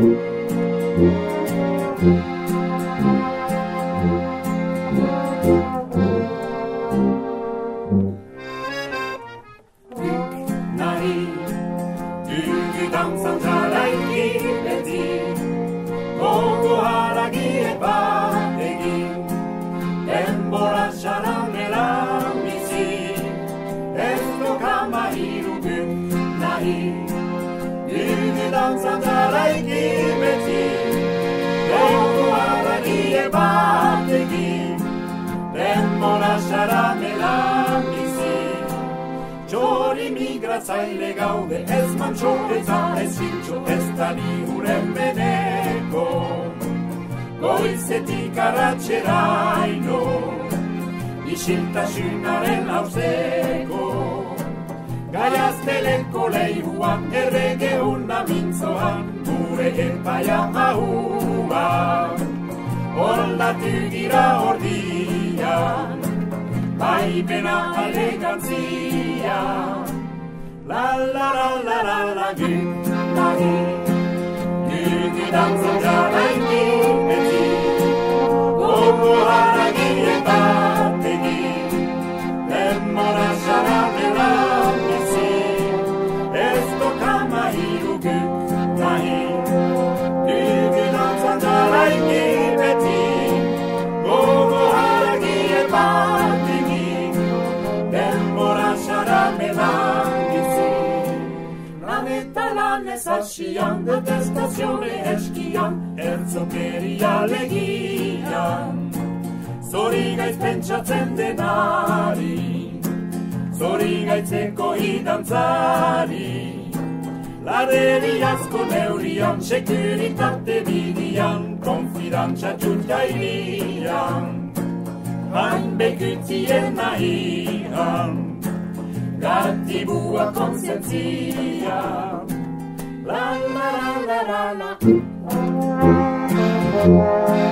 Thank you. Txori migratzaile gaude ez mantxo eta ez zintxo ez tani huren beneko Goizetik aratxeraino Isiltasunaren hauzeko. Gaiazteleko leihuan errege unna mintzoan Gure epaia ahua. Holdatu gira ordian mai bina elegancia. La la la la la la, gü, la gü, gü, gü, danza già eta lan ez asian, detestazione eskian, ertzokeria legian. Zori gaitz pentsatzen denari, zori gaitzeko idantzari. Laderi asko neurian, sekuritate bidian, konfidantza txutka irian. Hain bekutzien nahian, Gatibua konsentzia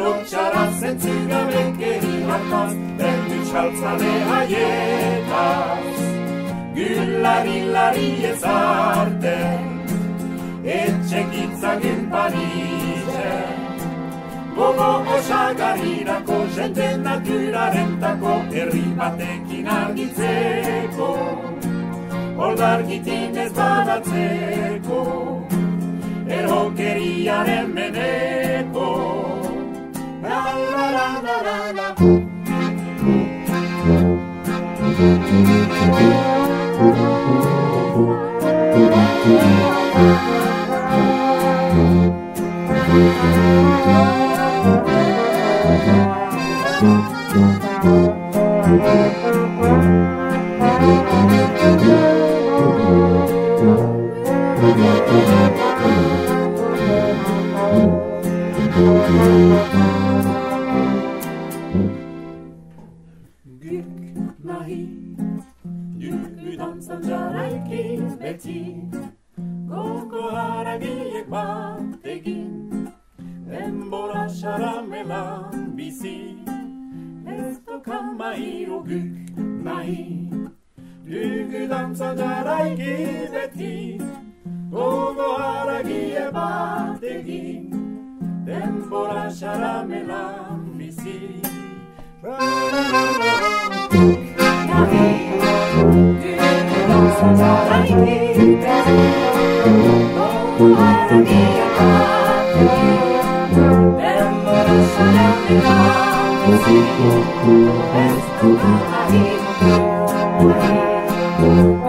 lotxara zentzugabekeri hartaz Bendu txaltzale haietaz. Gülari lari ez arte Etxekitzagin paritzen Gogo osagarirako jende naturarentako Herri batekin argitzeko. Oldargitin ez badatzeko Erokeriaren Denbora xaramela bizi Det å i og gugg meg. Du gudansa der ei gyve tid, og nå har ei gye bad deg i. Den får ei kjære melam vi si. Du gudansa. Thank